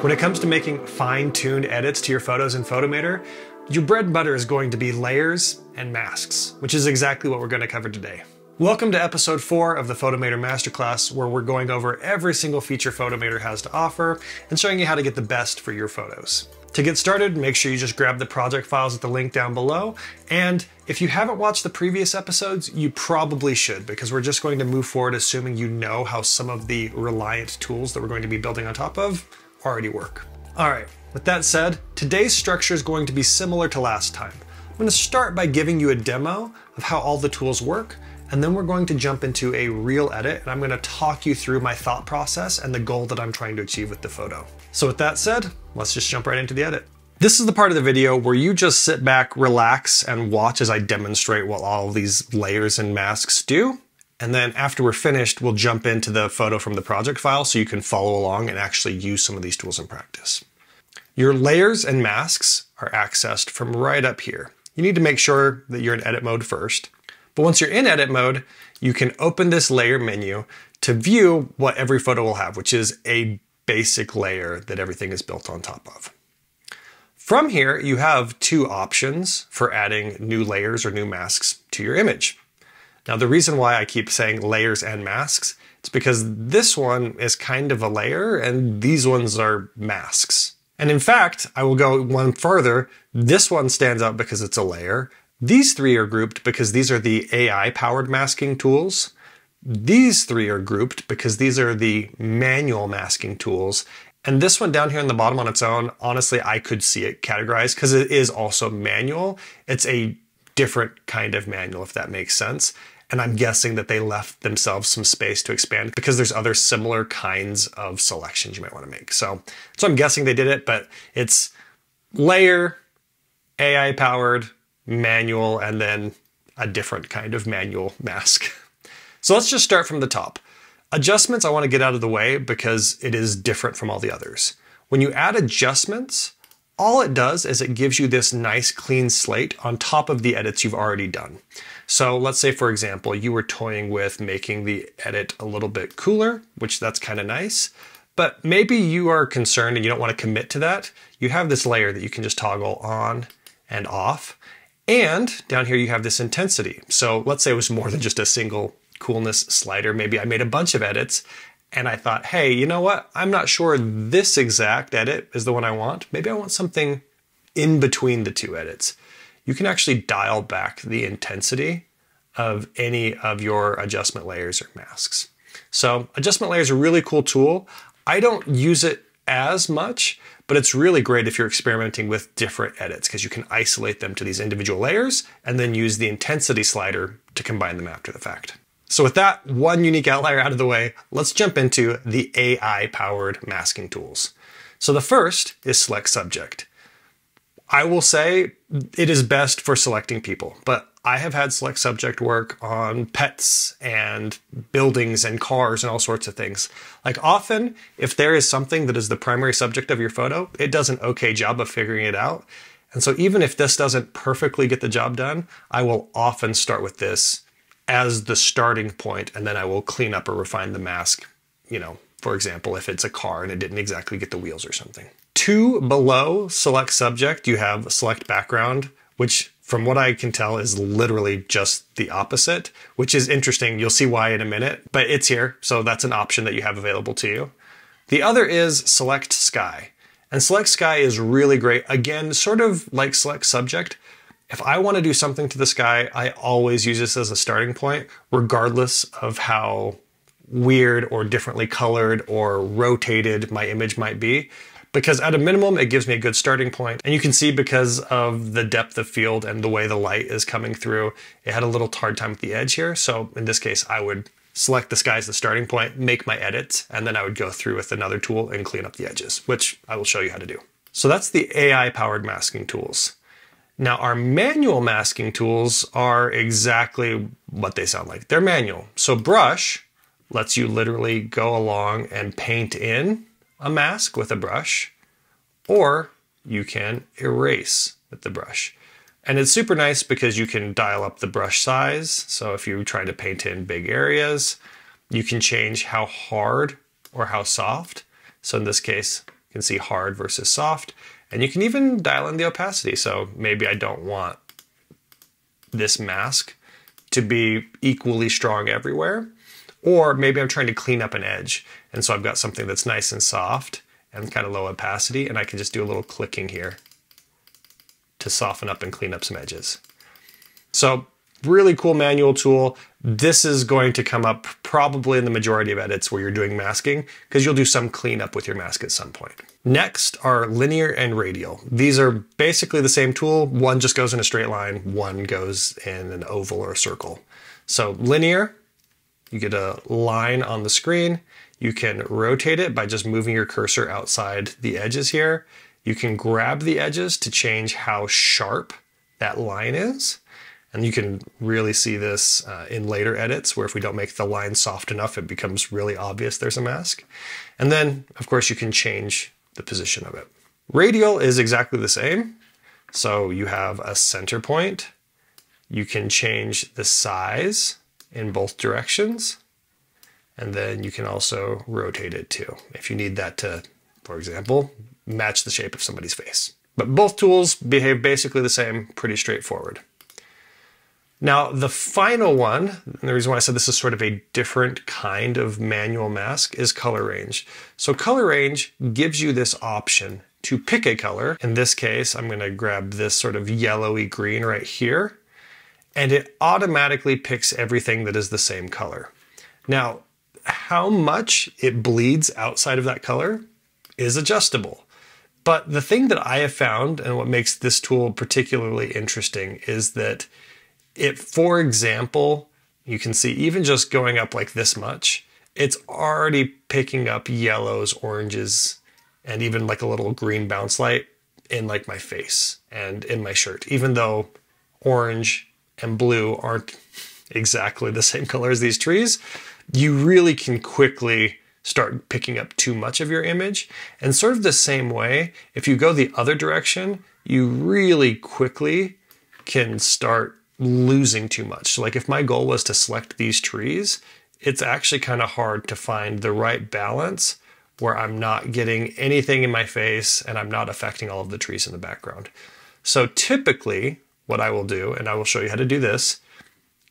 When it comes to making fine-tuned edits to your photos in Photomator, your bread and butter is going to be layers and masks, which is exactly what we're going to cover today. Welcome to episode four of the Photomator Masterclass, where we're going over every single feature Photomator has to offer and showing you how to get the best for your photos. To get started, make sure you just grab the project files at the link down below. And if you haven't watched the previous episodes, you probably should, because we're just going to move forward assuming you know how some of the Reliant tools that we're going to be building on top of already work. All right, with that said, today's structure is going to be similar to last time. I'm going to start by giving you a demo of how all the tools work, and then we're going to jump into a real edit, and I'm going to talk you through my thought process and the goal that I'm trying to achieve with the photo. So with that said, let's just jump right into the edit. This is the part of the video where you just sit back, relax, and watch as I demonstrate what all these layers and masks do. And then after we're finished, we'll jump into the photo from the project file so you can follow along and actually use some of these tools in practice. Your layers and masks are accessed from right up here. You need to make sure that you're in edit mode first. But once you're in edit mode, you can open this layer menu to view what every photo will have, which is a basic layer that everything is built on top of. From here, you have two options for adding new layers or new masks to your image. Now, the reason why I keep saying layers and masks, it's because this one is kind of a layer and these ones are masks. And in fact, I will go one further. This one stands out because it's a layer. These three are grouped because these are the AI powered masking tools. These three are grouped because these are the manual masking tools. And this one down here in the bottom on its own, honestly, I could see it categorized because it is also manual. It's a different kind of manual, if that makes sense. And I'm guessing that they left themselves some space to expand because there's other similar kinds of selections you might want to make. So, so I'm guessing they did it, but it's layer, AI powered, manual, and then a different kind of manual mask. So let's just start from the top. Adjustments I want to get out of the way because it is different from all the others. When you add adjustments, all it does is it gives you this nice clean slate on top of the edits you've already done. So let's say, for example, you were toying with making the edit a little bit cooler, which that's kind of nice, but maybe you are concerned and you don't want to commit to that. You have this layer that you can just toggle on and off. And down here you have this intensity. So let's say it was more than just a single coolness slider. Maybe I made a bunch of edits and I thought, hey, you know what? I'm not sure this exact edit is the one I want. Maybe I want something in between the two edits. You can actually dial back the intensity of any of your adjustment layers or masks. So adjustment layers are a really cool tool. I don't use it as much, but it's really great if you're experimenting with different edits because you can isolate them to these individual layers and then use the intensity slider to combine them after the fact. So with that one unique outlier out of the way, let's jump into the AI powered masking tools. So the first is select subject. I will say it is best for selecting people, but I have had select subject work on pets and buildings and cars and all sorts of things. Like often, if there is something that is the primary subject of your photo, it does an okay job of figuring it out. And so even if this doesn't perfectly get the job done, I will often start with this as the starting point, and then I will clean up or refine the mask, you know, for example, if it's a car and it didn't exactly get the wheels or something. Two below select subject, you have select background, which from what I can tell is literally just the opposite, which is interesting. You'll see why in a minute, but it's here. So that's an option that you have available to you. The other is select sky. And select sky is really great. Again, sort of like select subject, if I want to do something to the sky, I always use this as a starting point, regardless of how weird or differently colored or rotated my image might be. Because at a minimum, it gives me a good starting point. And you can see because of the depth of field and the way the light is coming through, it had a little hard time with the edge here. So in this case, I would select the sky as the starting point, make my edits, and then I would go through with another tool and clean up the edges, which I will show you how to do. So that's the AI powered masking tools. Now, our manual masking tools are exactly what they sound like. They're manual. So brush lets you literally go along and paint in a mask with a brush, or you can erase with the brush. And it's super nice because you can dial up the brush size. So if you're trying to paint in big areas, you can change how hard or how soft. So in this case, You can see hard versus soft, and you can even dial in the opacity. So maybe I don't want this mask to be equally strong everywhere. Or maybe I'm trying to clean up an edge. And so I've got something that's nice and soft and kind of low opacity, and I can just do a little clicking here to soften up and clean up some edges. So really cool manual tool. This is going to come up probably in the majority of edits where you're doing masking because you'll do some cleanup with your mask at some point. Next are linear and radial. These are basically the same tool. One just goes in a straight line, one goes in an oval or a circle. So linear, you get a line on the screen. You can rotate it by just moving your cursor outside the edges here. You can grab the edges to change how sharp that line is. And you can really see this uh, in later edits where if we don't make the line soft enough, it becomes really obvious there's a mask. And then, of course, you can change the position of it. Radial is exactly the same. So you have a center point. You can change the size in both directions. And then you can also rotate it too, if you need that to, for example, match the shape of somebody's face. But both tools behave basically the same, pretty straightforward. Now, the final one, and the reason why I said this is sort of a different kind of manual mask, is color range. So color range gives you this option to pick a color. In this case, I'm going to grab this sort of yellowy green right here, and it automatically picks everything that is the same color. Now, how much it bleeds outside of that color is adjustable. But the thing that I have found, and what makes this tool particularly interesting, is that it, for example, you can see even just going up like this much, it's already picking up yellows, oranges, and even like a little green bounce light in like my face and in my shirt, even though orange and blue aren't exactly the same color as these trees, you really can quickly start picking up too much of your image. And sort of the same way, if you go the other direction, you really quickly can start losing too much. So like if my goal was to select these trees, it's actually kind of hard to find the right balance where I'm not getting anything in my face and I'm not affecting all of the trees in the background. So typically what I will do, and I will show you how to do this,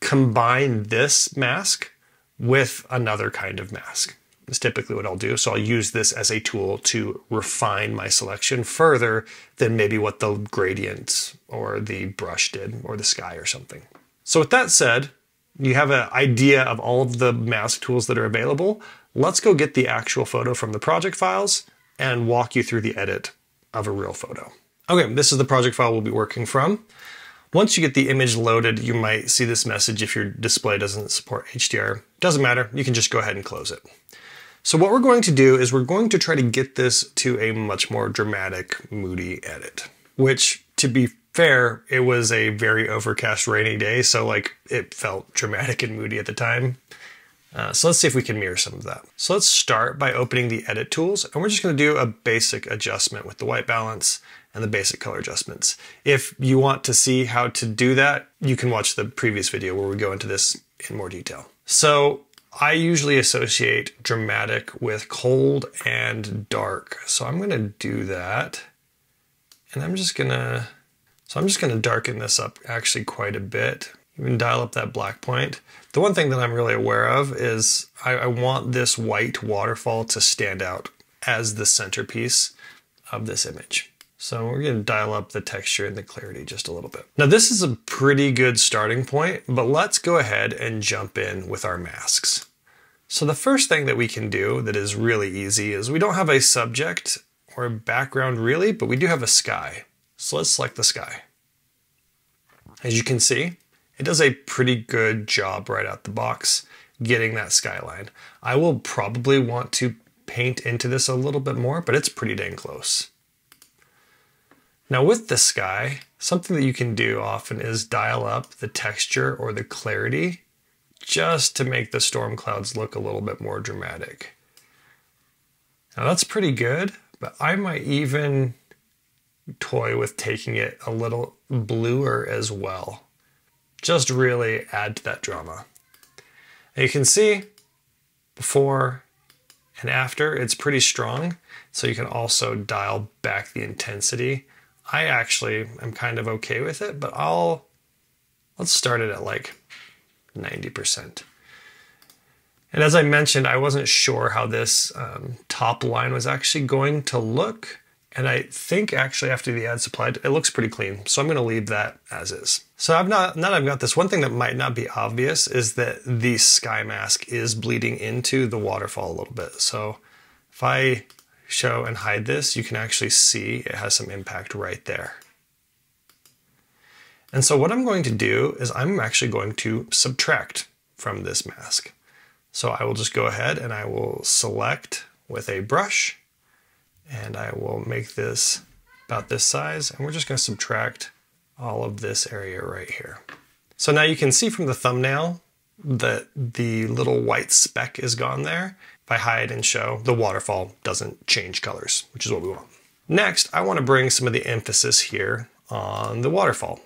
combine this mask with another kind of mask That's typically what I'll do. So I'll use this as a tool to refine my selection further than maybe what the gradient or the brush did or the sky or something. So with that said, you have an idea of all of the mask tools that are available. Let's go get the actual photo from the project files and walk you through the edit of a real photo. Okay, this is the project file we'll be working from. Once you get the image loaded, you might see this message if your display doesn't support HDR. Doesn't matter, you can just go ahead and close it. So what we're going to do is we're going to try to get this to a much more dramatic, moody edit, which to be fair, it was a very overcast rainy day. So like it felt dramatic and moody at the time. Uh, so let's see if we can mirror some of that. So let's start by opening the edit tools and we're just gonna do a basic adjustment with the white balance and the basic color adjustments. If you want to see how to do that, you can watch the previous video where we go into this in more detail. So I usually associate dramatic with cold and dark. So I'm going to do that. And I'm just going to, so I'm just going to darken this up actually quite a bit. Even dial up that black point. The one thing that I'm really aware of is I, I want this white waterfall to stand out as the centerpiece of this image. So we're going to dial up the texture and the clarity just a little bit. Now this is a pretty good starting point, but let's go ahead and jump in with our masks. So the first thing that we can do that is really easy is we don't have a subject or a background really, but we do have a sky. So let's select the sky. As you can see, it does a pretty good job right out the box getting that skyline. I will probably want to paint into this a little bit more, but it's pretty dang close. Now with the sky, something that you can do often is dial up the texture or the clarity just to make the storm clouds look a little bit more dramatic. Now that's pretty good, but I might even toy with taking it a little bluer as well. Just really add to that drama. And you can see before and after, it's pretty strong. So you can also dial back the intensity. I actually am kind of okay with it, but I'll, let's start it at like 90%. And as I mentioned, I wasn't sure how this um, top line was actually going to look. And I think actually after the ad supply, it looks pretty clean. So I'm going to leave that as is. So I've not, now that I've got this, one thing that might not be obvious is that the sky mask is bleeding into the waterfall a little bit. So if I show and hide this, you can actually see it has some impact right there. And so what I'm going to do is I'm actually going to subtract from this mask. So I will just go ahead and I will select with a brush and I will make this about this size and we're just going to subtract all of this area right here. So now you can see from the thumbnail that the little white speck is gone there. If I hide and show, the waterfall doesn't change colors, which is what we want. Next, I want to bring some of the emphasis here on the waterfall.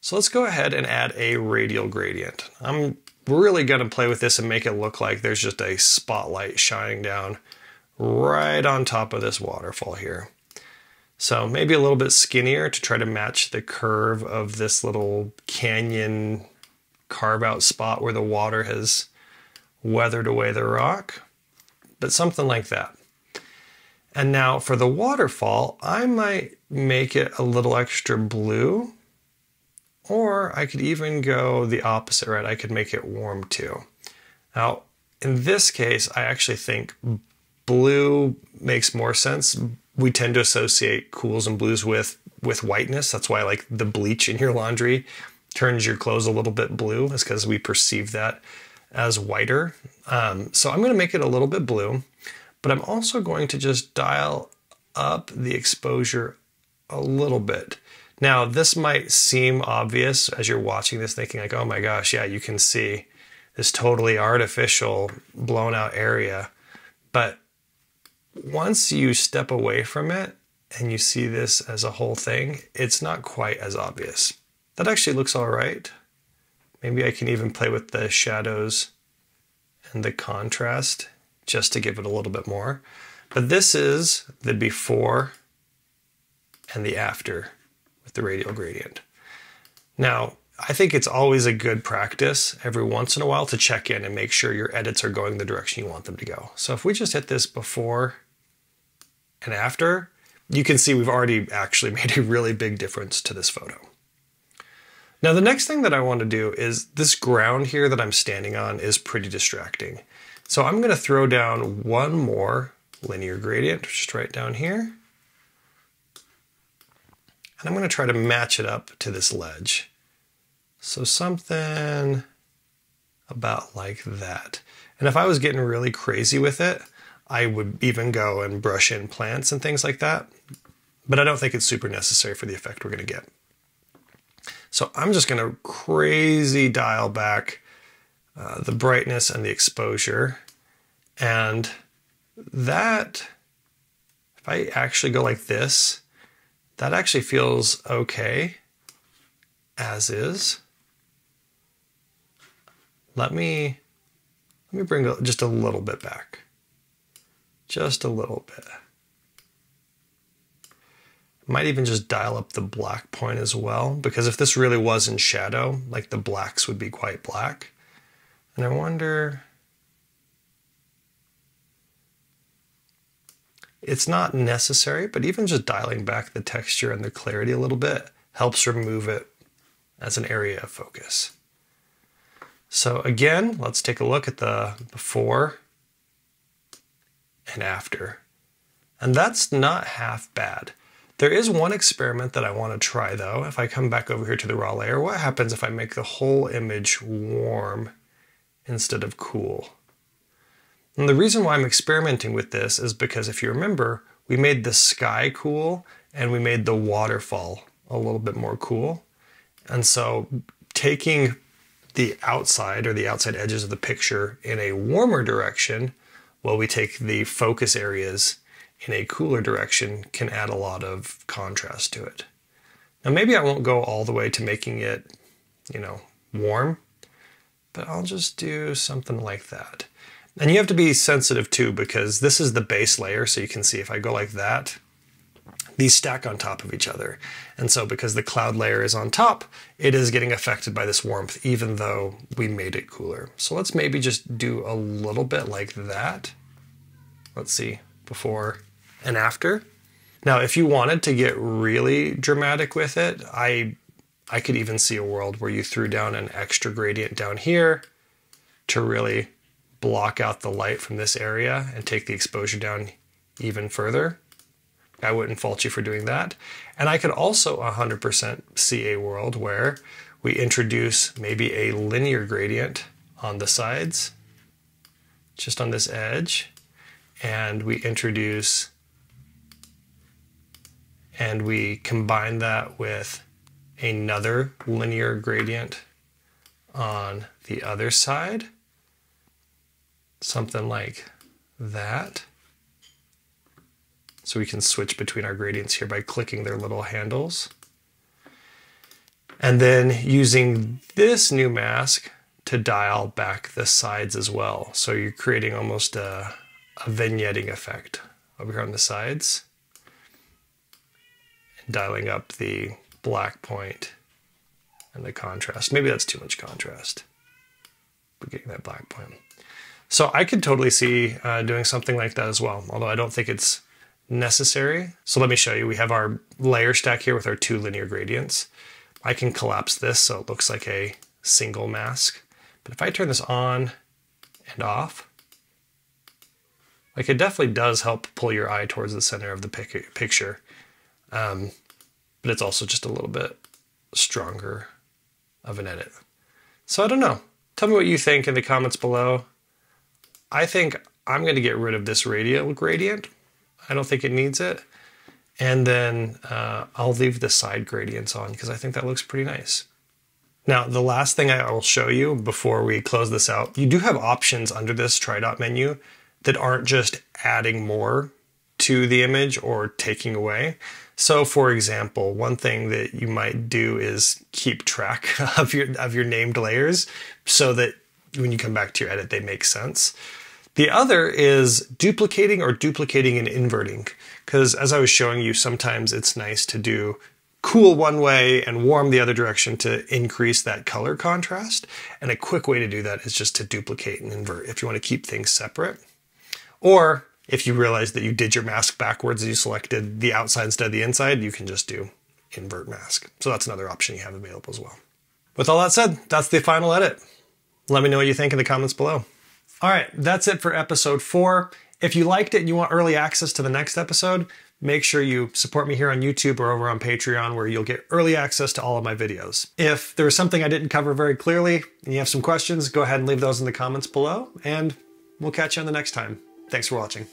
So let's go ahead and add a radial gradient. I'm really going to play with this and make it look like there's just a spotlight shining down right on top of this waterfall here. So maybe a little bit skinnier to try to match the curve of this little canyon carve out spot where the water has weathered away the rock, but something like that. And now for the waterfall, I might make it a little extra blue or I could even go the opposite, right? I could make it warm too. Now, in this case, I actually think blue makes more sense. We tend to associate cools and blues with, with whiteness. That's why like the bleach in your laundry turns your clothes a little bit blue is because we perceive that as whiter. Um, so I'm going to make it a little bit blue, but I'm also going to just dial up the exposure a little bit. Now, this might seem obvious as you're watching this, thinking like, oh my gosh, yeah, you can see this totally artificial blown out area. But once you step away from it and you see this as a whole thing, it's not quite as obvious. That actually looks all right. Maybe I can even play with the shadows and the contrast just to give it a little bit more. But this is the before and the after with the radial gradient. Now, I think it's always a good practice every once in a while to check in and make sure your edits are going the direction you want them to go. So if we just hit this before and after, you can see we've already actually made a really big difference to this photo. Now the next thing that I want to do is this ground here that I'm standing on is pretty distracting. So I'm going to throw down one more linear gradient just right down here. And I'm going to try to match it up to this ledge. So something about like that. And if I was getting really crazy with it, I would even go and brush in plants and things like that. But I don't think it's super necessary for the effect we're going to get. So I'm just going to crazy dial back uh, the brightness and the exposure. And that, if I actually go like this, that actually feels okay as is. Let me let me bring just a little bit back. Just a little bit. Might even just dial up the black point as well, because if this really was in shadow, like the blacks would be quite black. And I wonder It's not necessary, but even just dialing back the texture and the clarity a little bit helps remove it as an area of focus. So again, let's take a look at the before and after. And that's not half bad. There is one experiment that I want to try though. If I come back over here to the raw layer, what happens if I make the whole image warm instead of cool? And the reason why I'm experimenting with this is because if you remember, we made the sky cool and we made the waterfall a little bit more cool. And so taking the outside or the outside edges of the picture in a warmer direction while we take the focus areas in a cooler direction can add a lot of contrast to it. Now maybe I won't go all the way to making it, you know, warm, but I'll just do something like that. And you have to be sensitive too, because this is the base layer. So you can see if I go like that, these stack on top of each other. And so because the cloud layer is on top, it is getting affected by this warmth, even though we made it cooler. So let's maybe just do a little bit like that. Let's see, before and after. Now, if you wanted to get really dramatic with it, I, I could even see a world where you threw down an extra gradient down here to really block out the light from this area and take the exposure down even further. I wouldn't fault you for doing that. And I could also 100% see a world where we introduce maybe a linear gradient on the sides, just on this edge, and we introduce and we combine that with another linear gradient on the other side, something like that. So we can switch between our gradients here by clicking their little handles. And then using this new mask to dial back the sides as well. So you're creating almost a, a vignetting effect over here on the sides. And dialing up the black point and the contrast. Maybe that's too much contrast. But getting that black point. So I could totally see uh, doing something like that as well, although I don't think it's necessary. So let me show you. We have our layer stack here with our two linear gradients. I can collapse this so it looks like a single mask. But if I turn this on and off, like it definitely does help pull your eye towards the center of the pic picture. Um, but it's also just a little bit stronger of an edit. So I don't know. Tell me what you think in the comments below. I think I'm going to get rid of this radial gradient I don't think it needs it. And then uh, I'll leave the side gradients on because I think that looks pretty nice. Now, the last thing I will show you before we close this out, you do have options under this tridot menu that aren't just adding more to the image or taking away. So for example, one thing that you might do is keep track of your, of your named layers so that when you come back to your edit, they make sense. The other is duplicating or duplicating and inverting. Because as I was showing you, sometimes it's nice to do cool one way and warm the other direction to increase that color contrast. And a quick way to do that is just to duplicate and invert if you want to keep things separate. Or if you realize that you did your mask backwards and you selected the outside instead of the inside, you can just do invert mask. So that's another option you have available as well. With all that said, that's the final edit. Let me know what you think in the comments below. All right, that's it for episode four. If you liked it and you want early access to the next episode, make sure you support me here on YouTube or over on Patreon where you'll get early access to all of my videos. If there was something I didn't cover very clearly and you have some questions, go ahead and leave those in the comments below and we'll catch you on the next time. Thanks for watching.